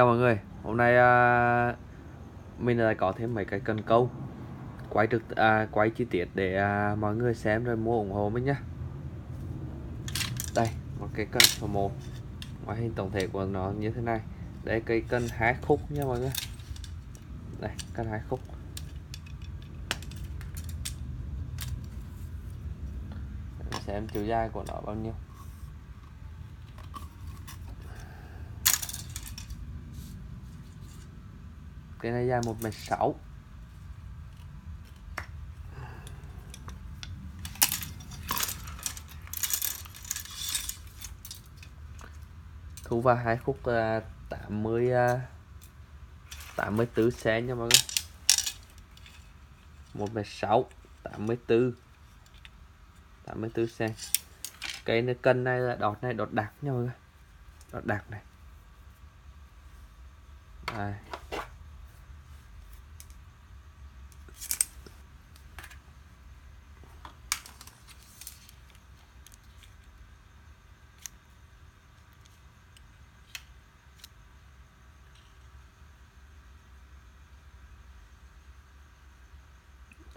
Chào mọi người, hôm nay à, mình lại có thêm mấy cái cần câu quay trực à, quay chi tiết để à, mọi người xem rồi mua ủng hộ mình nhé. Đây, một cái cân số 1 ngoại hình tổng thể của nó như thế này. Đây cây cân hai khúc nha mọi người. Đây, cân hai khúc. Để xem chiều dài của nó bao nhiêu. Cái này dài 1 mét 6 thu vào hai khúc uh, 80 uh, 84 cm nha mọi người. 1 mét 6 84 84 cm cái này cân này là đọt này đọt đặc nha mọi người. Đọt đặc này. Đây.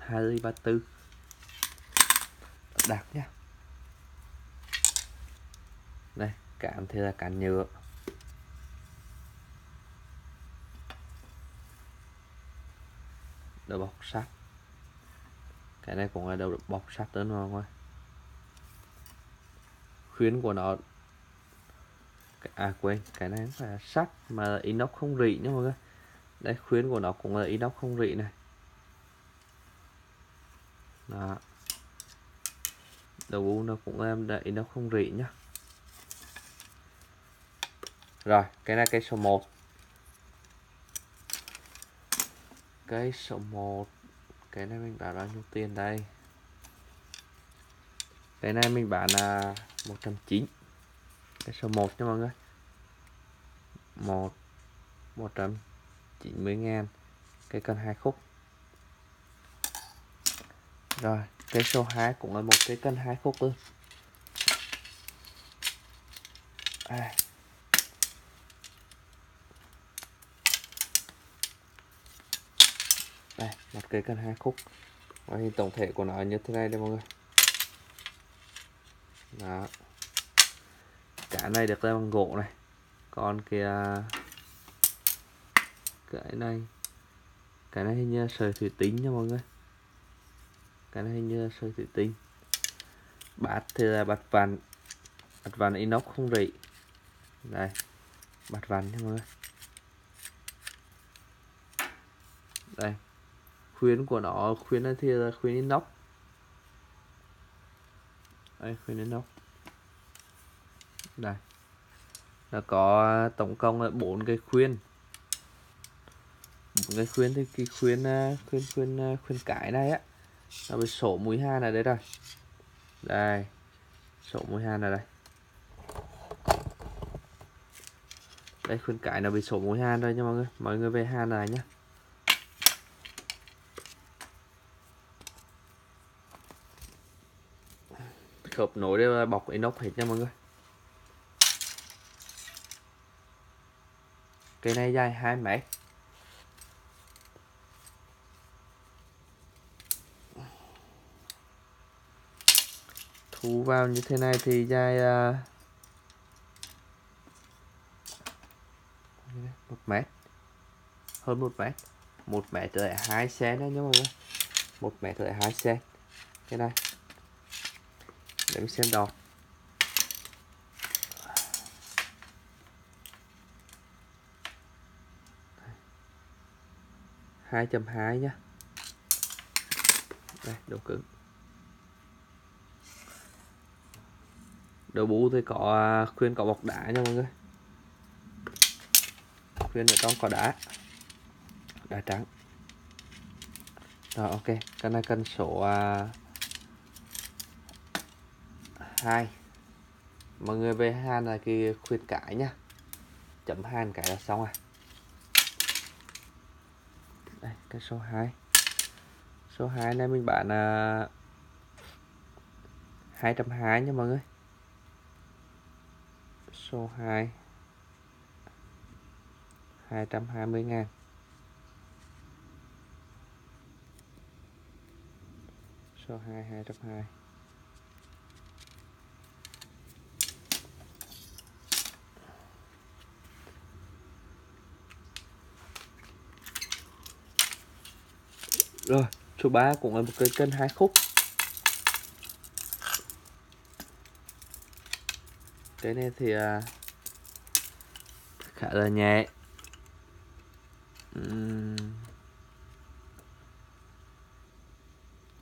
Hai ly ba tư. Nhá. Đây, cạn thì là cạn nhựa. Đầu bọc sắt. Cái này cũng là đầu bọc sắt đó đúng không khuyến của nó. À quên, cái này là sắt mà inox không rỉ nha mọi người. Đây, khuyến của nó cũng là inox không rỉ này đó. Đầu u nó cũng, em đậy nó không rỉ nhá. Rồi, cái này, cái số 1 cái số 1 cái này mình bán bao nhiêu tiền đây? Cái này mình bán là 109 cái số 1 nha mọi người. 1 190 ngàn. Cái cần hai khúc rồi, cái số 2 cũng là một cái cân hai khúc luôn à. đây, một cái cân hai khúc. Và hình tổng thể của nó như thế này đây mọi người. Đó. Cả này được làm bằng gỗ này. Còn kia à, cái này. Cái này hình như sợi thủy tính nha mọi người cái này hình như là sợi thủy tinh. Bát thì là bát vàng bát vàng inox không rỉ. Đây, bát vàng nha mọi người. Đây, khuyến của nó, khuyến thì là khuyến inox. Đây, khuyến inox. Đây. Nó có tổng cộng là bốn cái khuyên bốn cái khuyên thì cái khuyên à, khuyên à, khuyên khuyên cải này á là bị sổ mũi hai này đấy rồi đây. Sổ mũi hai này đây. Đây khuyên cải là bị sổ mũi hai đây nha mọi người. Mọi người về hai này nhé khớp nối đây là bọc inox hết nha mọi người. Cây này dài 2 mét. Thu vào như thế này thì dài uh, một mét. Hơn một mét. Một mét rưỡi hai cm đấy nhá mọi người một mét rưỡi hai cm cái này. Để mình xem đo. Hai chấm hai nhá. Đây độ cứng. Đầu bú thì có à, khuyên có bọc đá nha mọi người. Khuyên ở trong có đá. Đá trắng. Rồi ok. Cái này cân số à, hai. Mọi người về han là cái khuyên cải nhá chấm han cái là xong rồi. Đây cái số 2 số 2 này mình bán là uh, 220 nha mọi người số 2 220 ngàn. Số 2 220 rồi số 3 cũng là một cây kênh hai khúc. Cái này thì à, khá là nhẹ. Uhm.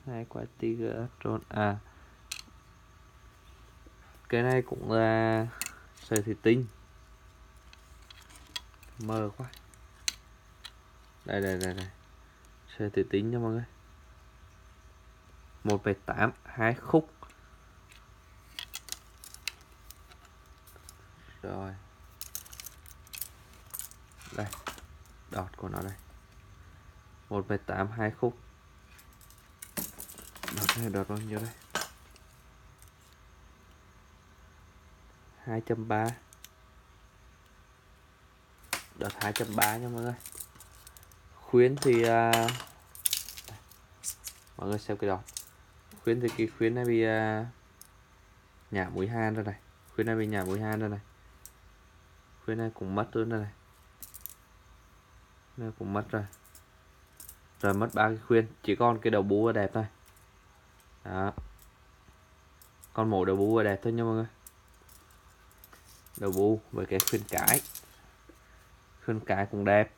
hai quả tiger trôn à. Cái này cũng là sợi thủy tinh. Mờ quá. Đây đây đây đây. Sợi thủy tinh nha mọi người. Một tám, hai khúc. Rồi. Đây đọt của nó đây. Một tám hai khúc. Đọt này đọt bao nhiêu đây? Hai trăm ba. Đọt hai trăm ba nha mọi người. Khuyến thì uh, mọi người xem cái đọt. Khuyến thì cái khuyến này bị uh, nhả mũi han rồi này. Khuyến này bị nhả mũi han rồi này khuyên này cũng mất rồi này. Này cũng mất rồi. Rồi mất ba cái khuyên chỉ còn cái đầu bú đẹp thôi. Đó. Con mổ đầu bú đẹp thôi nha mọi người. Đầu bú với cái khuyên cái. Khuyên cái cũng đẹp.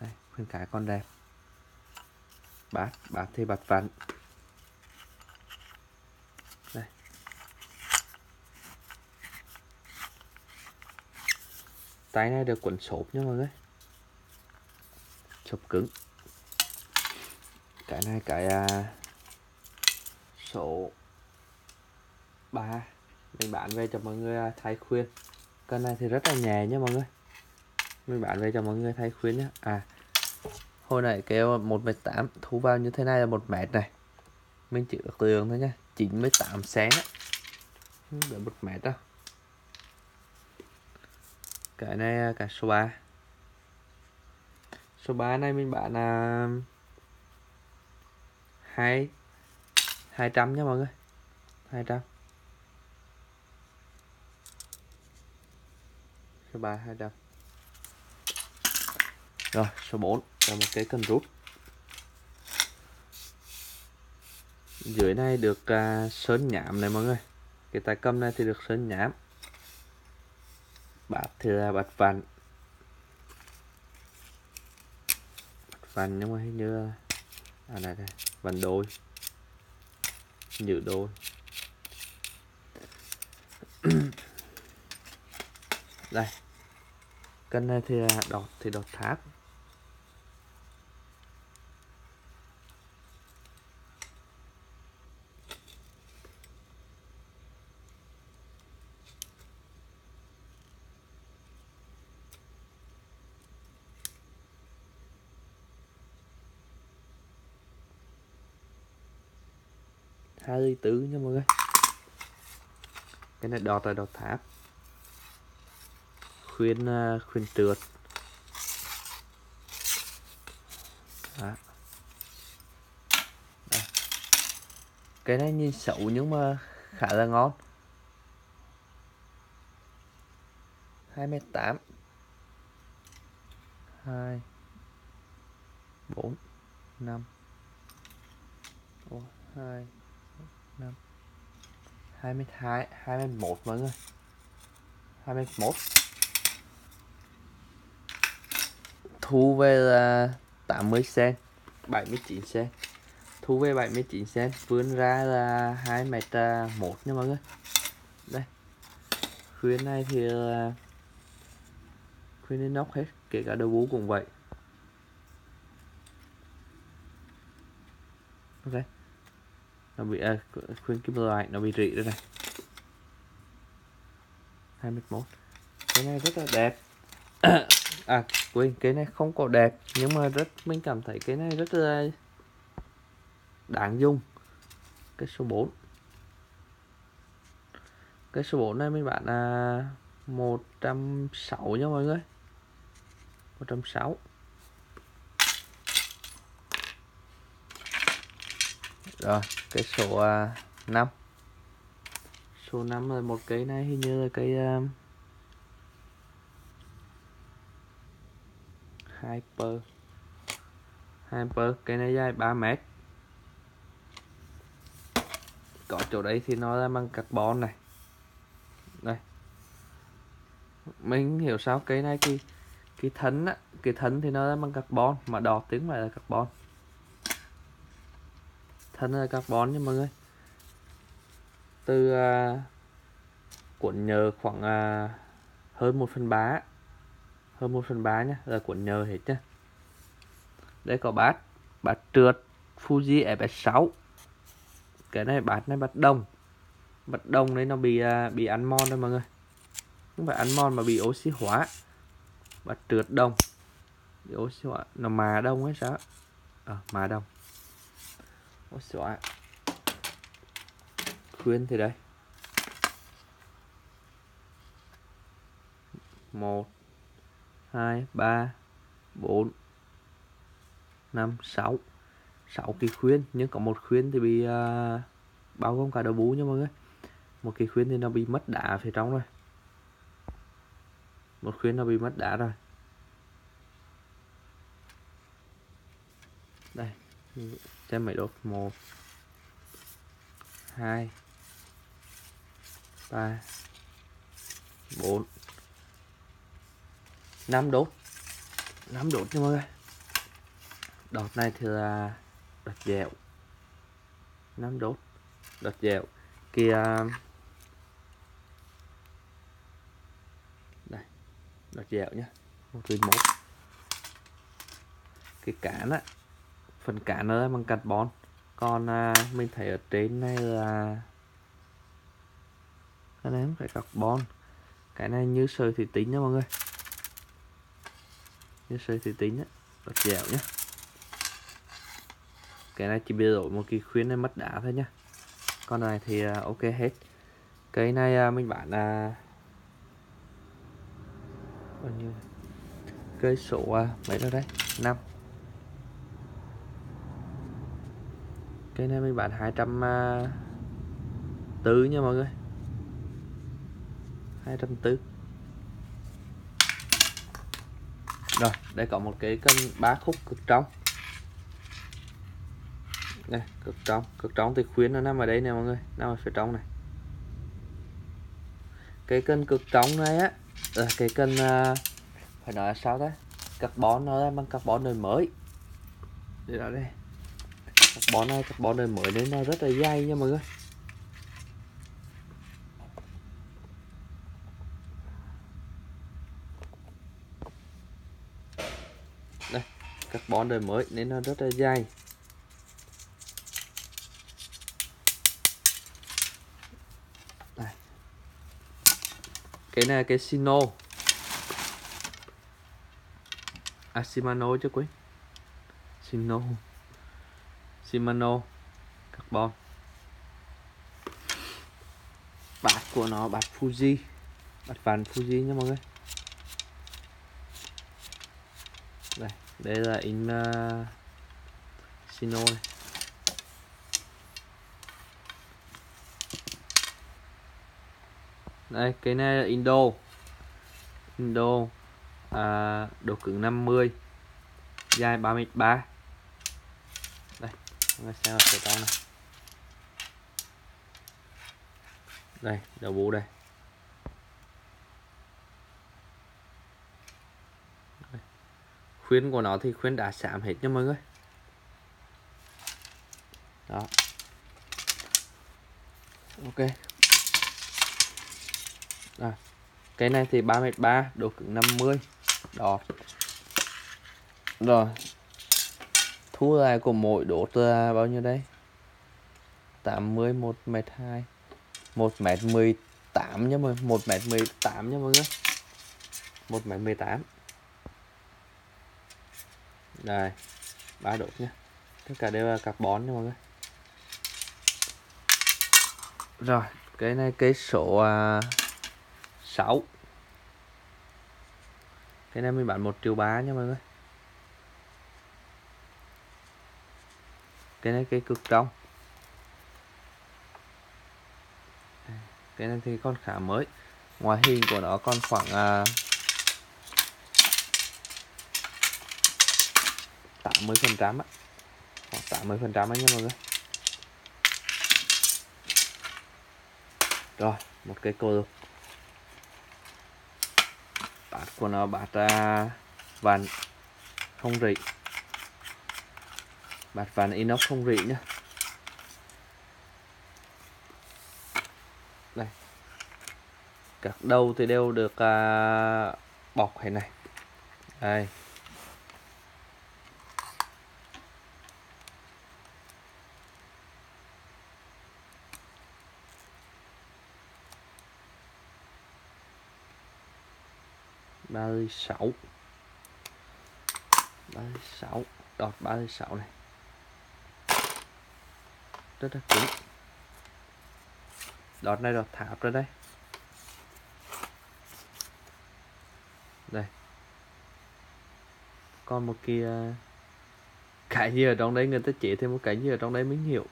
Đây, khuyên cái con đẹp. Bát bát thì bát vặn tay này được quấn xốp nha mọi người. Xốp cứng. Cái này cái à, số 3 mình bán về cho mọi người à, thay khuyên. Cái này thì rất là nhẹ nha mọi người. Mình bán về cho mọi người thay khuyên nhé à hồi nãy kêu một mét tám thu vào như thế này là một mét này. Mình chỉ ước lượng thôi nha 98 cm á. Không một mét đâu cái này à, cả số 3 số 3 này mình bán là hai hai trăm nha mọi người. Hai trăm. Số 3 hai trăm. Rồi số 4 là một cái cần rút. Dưới này được uh, sơn nhám này mọi người. Cái tay cầm này thì được sơn nhám bát thì là bát vàng bát vàng nhưng mà hình như à này đây vàng đôi. Nhựa đôi. Đây. Cân này thì đọt thì đọt tháp. Hai ly tứ nha mọi người. Cái này đọt là đọt tháp. Khuyên à, khuyên trượt. Đó. Đó. cái này nhìn xấu nhưng mà khá là ngon. 28 2 4 5 2 5 22 21 mọi người. 21 thu về là 80 sen 79 sen. Thu về 79 sen, vươn ra là 2 mét 1 nha mọi người. Đây. Khuyến này thì là khuyến đến nóc hết, kể cả đầu bú cũng vậy. Ok nó bị à, khuyên kim loại nó bị rỉ đây này. 21 cái này rất là đẹp. À quên cái này không có đẹp nhưng mà rất mình cảm thấy cái này rất là đáng dùng. Cái số 4 cái số 4 này mình bán là 160 nha mọi người. 160 rồi cái số à, uh, 5 số 5 là một cây này hình như là cây um, à, Hyper. Hyper cây này dài 3 mét. Có chỗ đấy thì nó là bằng carbon này. Đây. Mình hiểu sao cây này cái cái thân á cái thân thì nó là bằng carbon mà đọt tiếng lại là carbon thân là carbon nha mọi người. Từ uh, cuộn nhờ khoảng uh, hơn một phần 3 hơn một phần 3 nhá là cuộn nhờ hết nhá. Đây có bát bát trượt Fuji FS6 cái này bát này bát đồng. Bát đồng đấy nó bị uh, bị ăn mòn rồi mọi người. Không phải ăn mòn mà bị oxy hóa. Bát trượt đồng. Bị oxy hóa. Nó mà đông hay sao? À, mà đông oxy hóa khuyên thì đây. Một hai ba bốn năm sáu. Sáu cái khuyên nhưng có một khuyên thì bị uh, bao gồm cả đầu bú nha mọi người. Một cái khuyên thì nó bị mất đá phía trong rồi. Một khuyên nó bị mất đá rồi. Đây xem mày đốt một, hai, ba, bốn. Năm đốt. Năm đốt nha mọi người. Đọt này thì là đọt dẻo. Năm đốt đọt dẻo. Kia đây đọt dẻo nhá. Một từ một. Cái cản á phần cản nó bằng carbon. Còn à, mình thấy ở trên này là cái này không phải carbon. Cái này như sợi thủy tinh nha mọi người. Như sợi thủy tinh á đọt dẻo nhá. Cái này chỉ bị đổi một cái khuyến này mất đá thôi nhá. Con này thì à, ok hết. Cái này à, mình bán là bao nhiêu? Cây số à, mấy đâu đấy? Năm. Cái này mình bán 200 tứ à, nha mọi người. 204 rồi đây có một cái cân bá khúc cực trong. Đây cực trong. Cực trong thì khuyến nó nằm ở đây nè mọi người nằm ở phía trong này. Cái cân cực trong này á là cái cân uh, phải nói là sao đấy carbon nó bằng carbon đời mới. Đây đó đây carbon này carbon đời mới nên nó rất là dai nha mọi người. Đây carbon đời mới nên nó rất là dai Đây. cái này cái Sino. À, Asimano chứ quý. Sino. Shimano carbon. Bát của nó bát Fuji. Bát vàng Fuji nha mọi người. Đây đây là in uh, Shino này. Đây cái này là Indo. Indo à, độ cứng 50 dài 33 đây mọi xem ở phía trong này. Đây đầu bộ đây. Khuyến của nó thì khuyến đã sạm hết nha mọi người. Đó. Ok. À, cái này thì 33 độ cứng 50 đó. Rồi thu lại của mỗi đốt là bao nhiêu đây? 80 1 m 2 1 m 18 nhá mọi 1 m 18 nhá mọi người. 1 m 18 đây ba đốt nhá. Tất cả đều là carbon nha mọi người. Rồi cái này cái số à, 6 cái này mình bán 1 triệu 3 nha mọi người. Cái này cây cực trong cái này thì con khá mới. Ngoại hình của nó còn khoảng à, 80 phần trăm á. Khoảng 80 phần trăm nha mọi người. Rồi một cây cô rồi bát của nó bát à, vàng không rỉ bạt vàng inox không rỉ nhá. Đây. Các đầu thì đều được à, bọc thế này. Đây. Ba mươi sáu. Ba mươi sáu. Đọt ba mươi sáu này rất là cứng đọt này đọt tháp rồi đây. Đây. Còn một kia à, cái gì ở trong đấy người ta chỉ thêm một cái gì ở trong đấy mới hiểu.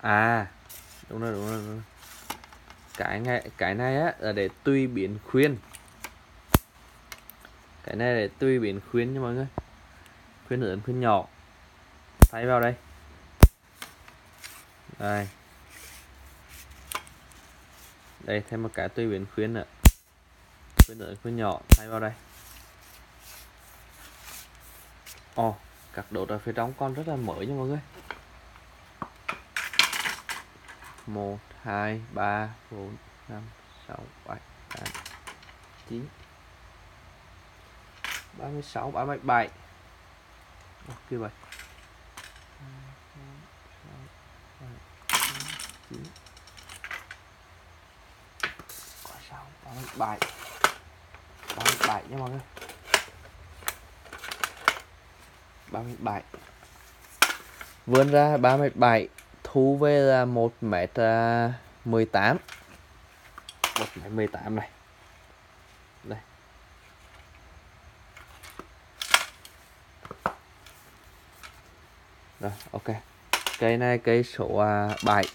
À đúng rồi đúng rồi, đúng rồi. cái này cái này á là để tùy biến khuyên cái này để tùy biến khuyến nha mọi người. Khuyến lớn khuyến nhỏ. Thay vào đây. Đây. Đây thêm một cái tùy biến khuyến nữa. Khuyến lớn khuyến nhỏ. Thay vào đây. Ồ oh, các độ ở phía trong con rất là mới nha mọi người. 1 2 3 4 5 6 7 8 9 36 37 ok vậy 9 36 37 37 nha mọi người. 37 vươn ra 37 thu về là một mét à, mười tám. Một mét mười tám này. Rồi, ok. Cây này cây số 7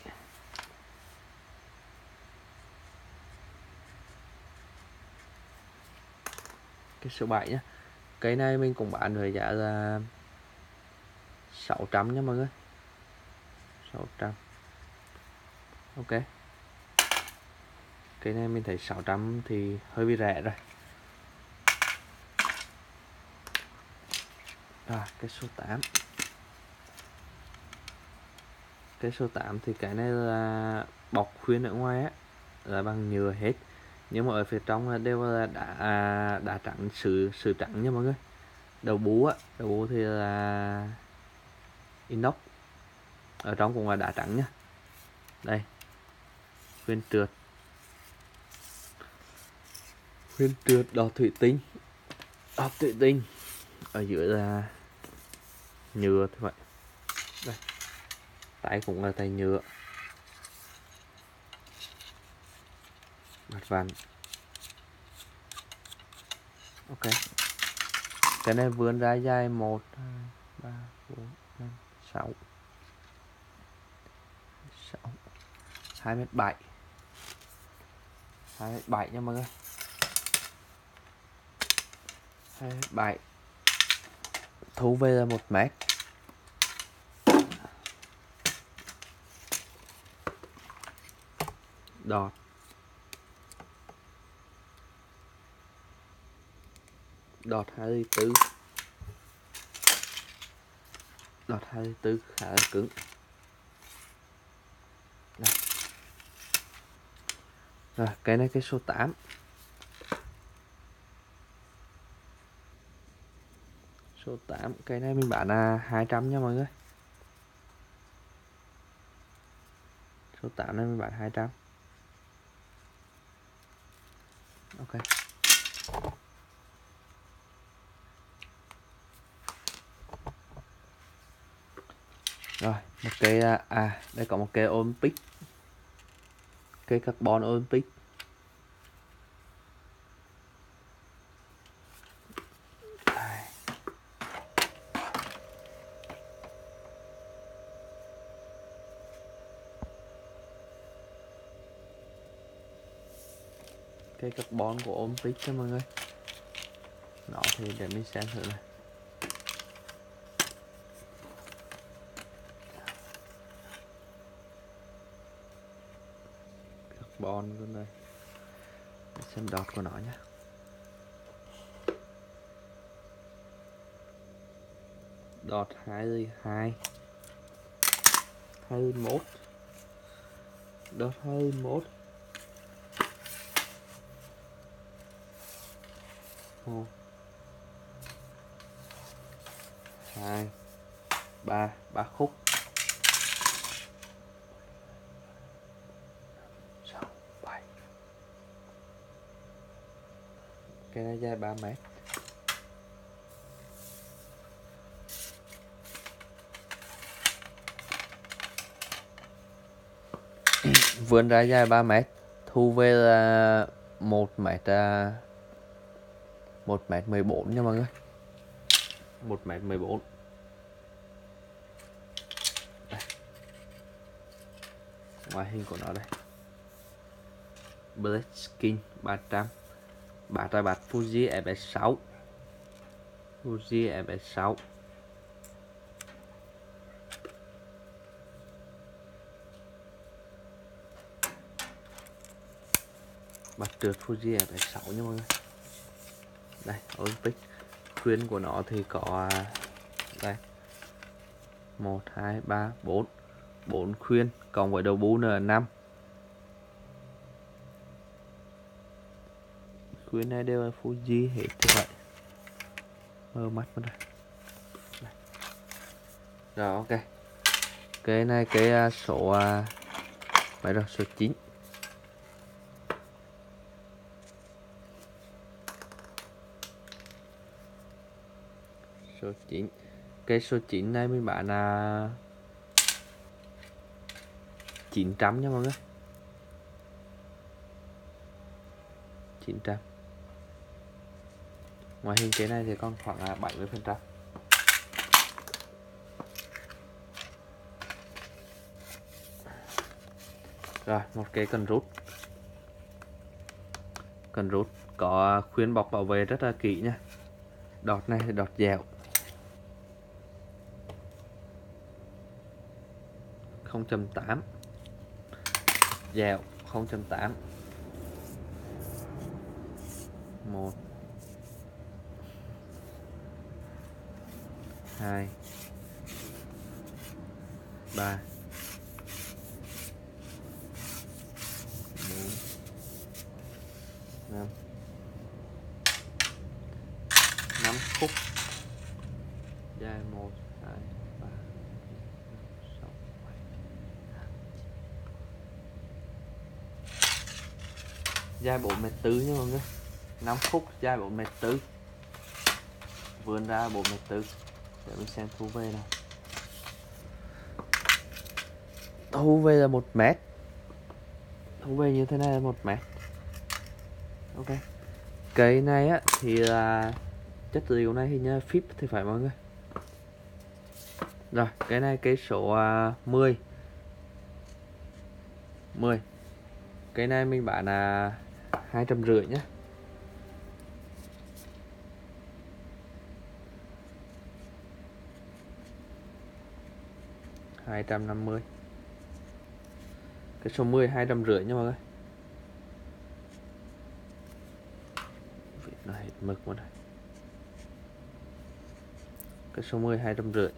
cái số à, 7 nhá. Cây này mình cũng bán với giá là 600 nha mọi người. 600 ok. Cây này mình thấy 600 thì hơi bị rẻ rồi. Rồi, cái số 8 cái số 8 thì cái này là bọc khuyên ở ngoài á, là bằng nhựa hết. Nhưng mà ở phía trong đều là đá đã à, đá trắng sứ sứ trắng nha mọi người. Đầu bú á, đầu bú thì là inox. Ở trong cũng là đá trắng nhá đây, khuyên trượt. Khuyên trượt đỏ thủy tinh. Đỏ thủy tinh. Ở dưới là nhựa thôi vậy tay cũng là tay nhựa. Mặt vàng ok. Cái này vươn ra dài một, hai, ba, bốn, năm, sáu. 2 mét 7 2 mét 7 nha mọi người. 2 mét 7 thu về là 1 mét. Đọt đọt 24 đọt 24 khá là cứng. Đây. Rồi, cái này cái số 8 Số 8 Cái này mình bán là 200 nha mọi người. Số 8 này mình bán 200 Ok. Rồi, một cây à, à, đây có một cây Olympic. Cây carbon Olympic. carbon của Olympic các mọi người. Nó thì để mình xem thử này. Carbon luôn đây. Để xem đọt của nó nhé đọt 22 21 đọt 21 một hai, ba ba khúc. Sáu, bảy. Cái này dài 3 mét. Vươn ra dài 3 mét. Thu về là 1 mét à, 1 mét 14 nha mọi người. 1 mét 14 đây. ngoại hình của nó đây. Black Skin 300 bát là bạc Fuji FS6 Fuji FS6 Bạc trượt Fuji FS6 nha mọi người đây, Olympic. Khuyên của nó thì có à, đây. Một, hai, ba, bốn. Bốn khuyên cộng với đầu bu n năm. Khuyên này đều là Fuji hết như vậy. Mơ mắt mất rồi. Đây. rồi, ok. Cái này cái à, số à, mấy rồi? Số 9 số 9 cái số 9 này mình bán là 900 nha mọi người. 900 ngoài hình cái này thì còn khoảng là 70 phần trăm. Rồi, một cái cần rút. Cần rút có khuyên bọc bảo vệ rất là kỹ nha. Đọt này thì đọt dẻo. 0.8 dèo 0.8 1 2 3 4 5 5 khúc dài 1 2 3 6 7 dài 4 mét tư nha mọi người 5 phút dài 4 mét tư vươn ra 4 mét tư để mình xem thu về nào. Thu về là 1 mét. Thu về như thế này là 1 mét. Ok. Cây này á thì là chất liệu này hình như phíp thì phải mọi người. Rồi cái này cái số uh, 10 10 cái này mình bán là hai trăm rưỡi nhé hai trăm năm mươi. Cái số 10 hai trăm rưỡi nha mọi người. Việt nó hết mực một này. Cái số 10 hai trăm rưỡi.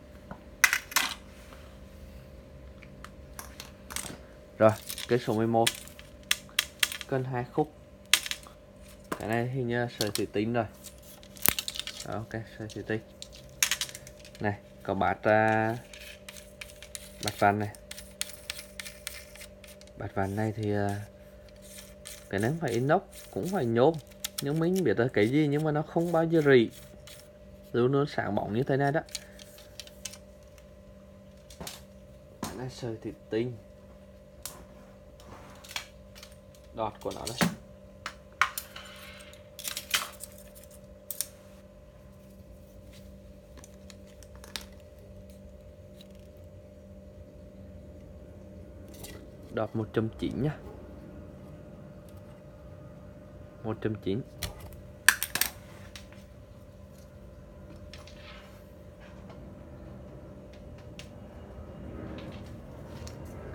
Rồi cái số 11 cân hai khúc. Cái này hình như sợi thủy tinh rồi. Đó, ok sợi thủy tinh. Này có bát uh, bát vàng này. Bát vàng này thì à, cái nến phải inox cũng phải nhôm. Nhưng mình biết là cái gì nhưng mà nó không bao giờ rỉ. Luôn luôn sáng bóng như thế này đó. Này sợi thịt tinh. Đọt của nó đây đọt 1.9 nhá. 1.9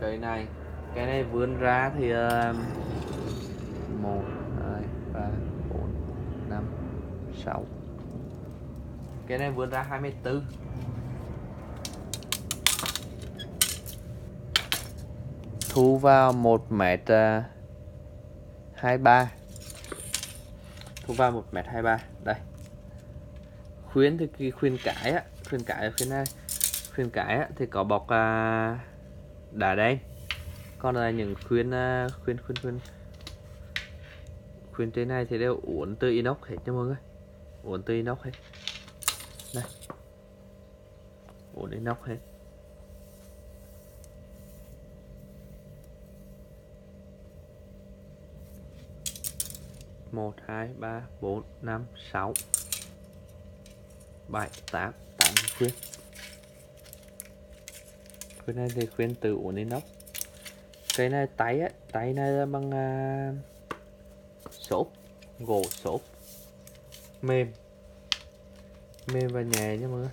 cây này, cái này vươn ra thì ờ, một 1 2 3 4 5 6 cái này vươn ra 24 thu vào 1 mét à, 23 thu vào 1 mét 23 đây. Khuyến thì cái khuyên cải á khuyên cải ở khuyến này. Khuyên cải á, thì có bọc uh, đá đen. Còn là những khuyên à, khuyên khuyên khuyên khuyên trên này thì đều uốn từ inox hết nha mọi người. Uốn từ inox hết. Này. Uốn inox hết. Một hai ba bốn năm sáu bảy tám tám khuyên. Khuyên này thì khuyên từ uốn inox cái này tay á tay này là bằng uh, xốp gỗ xốp. Mềm. Mềm và nhẹ nha mọi người.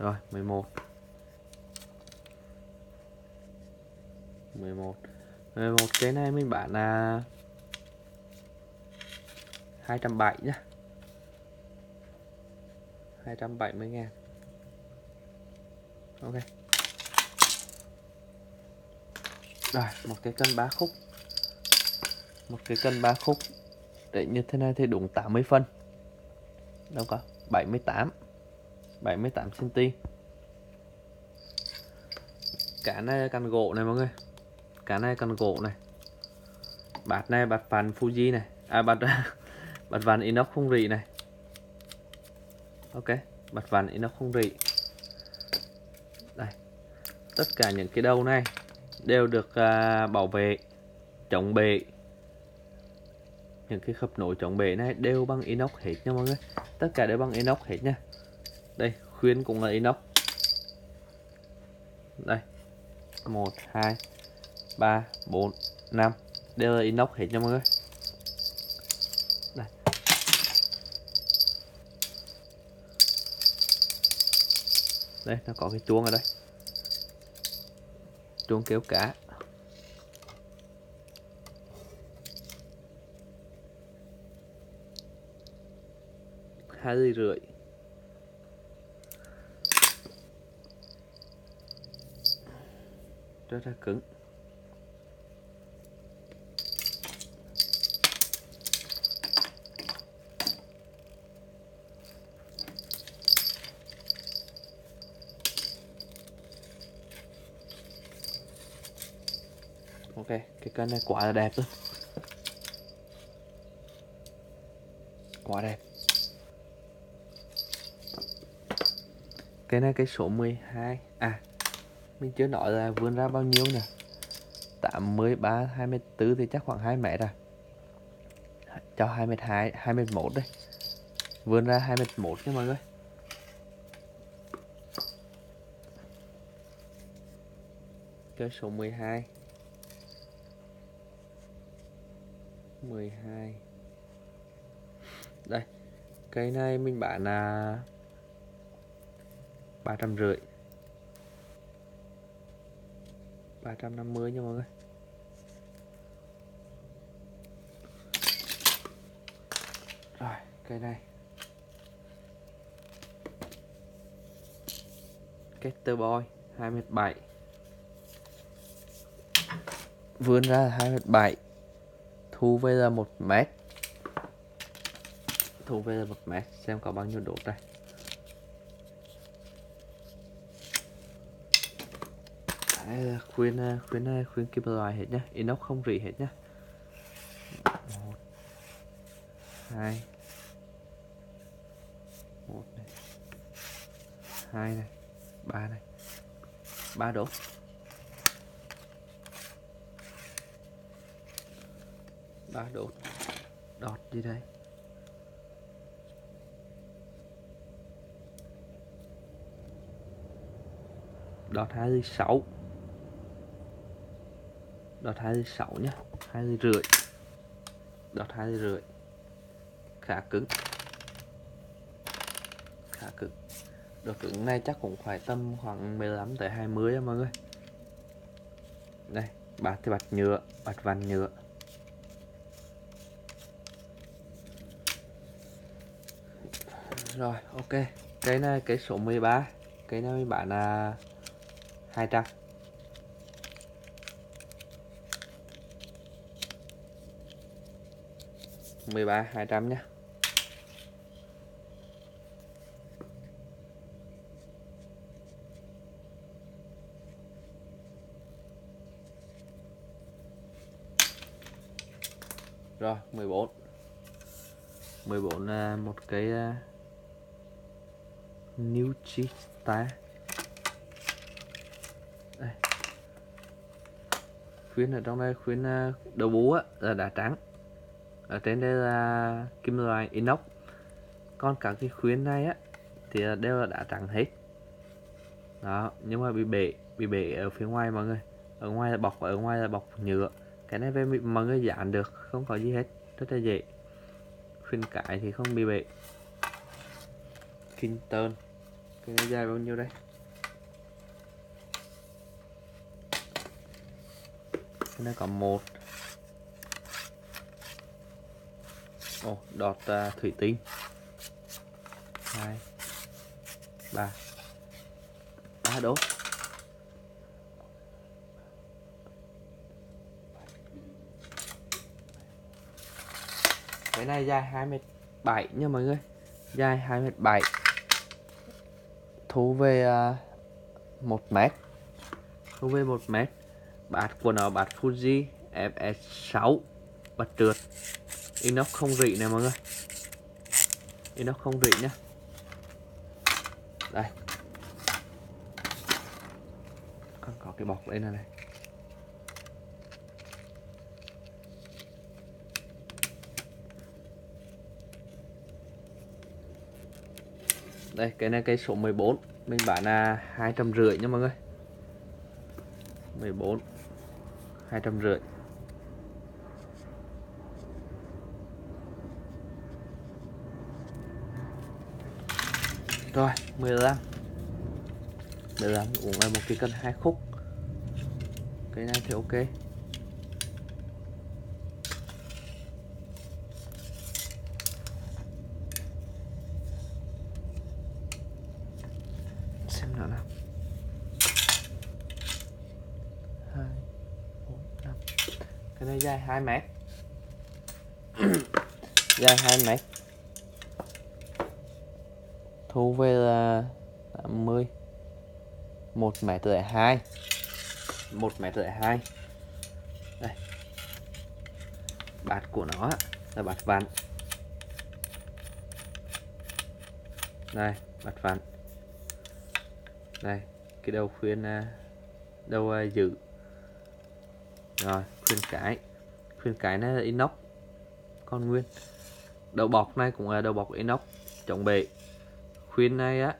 Rồi 11 11 11 cái này mình bán là 270 nhá. 270 ngàn. Ok. Rồi, một cái cân 3 khúc. Một cái cân 3 khúc. Để như thế này thì đúng 80 phân. Đâu có? 78 78 cm Cả này cần gỗ này mọi người. Cả này cần gỗ này. Bạt này bạt phản Fuji này. À bạt bạt vàn inox không rỉ này. Ok bạt vàn inox không rỉ đây. Tất cả những cái đầu này đều được uh, bảo vệ chống bể. Những cái khớp nối chống bể này đều bằng inox hết nha mọi người. Tất cả đều bằng inox hết nha đây, khuyến cũng là inox đây. Một, hai, ba, bốn, năm. Đều là inox hết nha mọi người. Đây. Đây, nó có cái chuông ở đây. Chuông kéo cá hai ly rưỡi. Rất là cứng. Ok, cái cân này quả là đẹp luôn quả đẹp. Cái này cái số 12 à mình chưa nói là vươn ra bao nhiêu nè. 83 24 thì chắc khoảng 2 mét à. Cho 22 21 đây vươn ra 21 nha mọi người. Cái số 12 12 đây, cây này mình bán là ba trăm rưỡi. Ba trăm năm mươi nha mọi người. Rồi, cây này. Keter Boy 27 vươn ra là 27 thu về là 1 mét. Thu về là 1 mét, xem có bao nhiêu độ đây Đấy khuyên ờ, khuyên ờ, khuyên kim loại hết nhá. Inox không rỉ hết nhá. Một, hai. Một này. Hai này. Ba này. Ba đốt ba đốt đọt gì đây? Đọt hai mươi sáu đọt hai mươi sáu nhá rưỡi. Đọt hai mươi rưỡi. Khá cứng. Khá cứng. Đọt cứng này chắc cũng phải tầm khoảng 15 tới 20 á mọi người. Đây, bát thì bạch nhựa bạch vằn nhựa. Rồi, ok. Cái này, cái số 13 cái này mình bán là 200 13 200 nhé Rồi 14 14 là một cái uh, New Cheese Star đây. Khuyến ở trong đây khuyến uh, đầu bú á, là đá trắng ở trên đây là kim loại inox. Còn các cái khuyến này á, thì đều là đá trắng hết. Đó, nhưng mà bị bể bị bể ở phía ngoài mọi người. Ở ngoài là bọc, ở ngoài là bọc nhựa. Cái này về mọi người dán được, không có gì hết. Rất là dễ. Khuyên cải thì không bị bể. Kinton cái này dài bao nhiêu đây? Cái này có một. Ồ, đọt uh, thủy tinh. Hai ba. À, ba đốt cái này dài 27 nha mọi người. Dài 27 thu về à, uh, 1 mét. Thu về 1 mét. Bát của nó bát Fuji FS6 bát trượt inox không rỉ này mọi người. Inox không rỉ nhá. Đây. Còn có cái bọc lên này này. Đây, cái này cây số 14 mình bán là hai trăm rưỡi nha mọi người. 14 hai trăm rưỡi. Rồi 15 15 cũng là một cái cân hai khúc. Cái này thì ok. Xem nào nào. Hai, bốn, năm. Cái này dài 2 mét. Dài 2 mét thu về là 80 1 mét rưỡi 2 1 mét rưỡi 2 đây. Bát của nó là bát vặn đây, bát vặn đây, cái đầu khuyên à, đầu à, giữ. Rồi, khuyên cái. Khuyên cái này là inox. Con nguyên. Đầu bọc này cũng là đầu bọc inox. Chống bể khuyên này á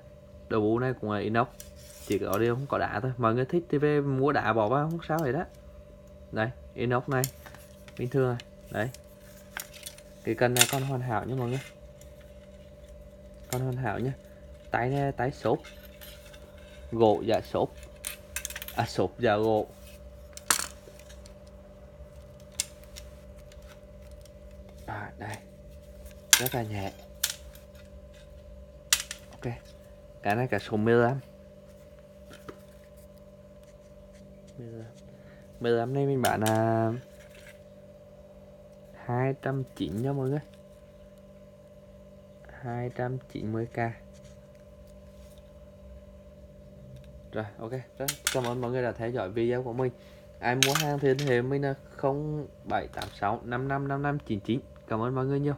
đầu bộ này cũng là inox chỉ có điều không có đá thôi. Mọi người thích thì về mua đá bỏ vào, không sao vậy đó đây inox này. Bình thường này. Đấy cái cần này con hoàn hảo nha mọi người. Con hoàn hảo nhé tay này tay xốp. Gỗ giả xốp. À xốp giả gỗ. À đây. Rất là nhẹ ok cái này cả số 15 15 này mình bán là 290 nha mọi người 290k Rồi ok rất cảm ơn mọi người đã theo dõi video của mình Ai mua hàng thì liên hệ mình là 0786 555599 Cảm ơn mọi người nhiều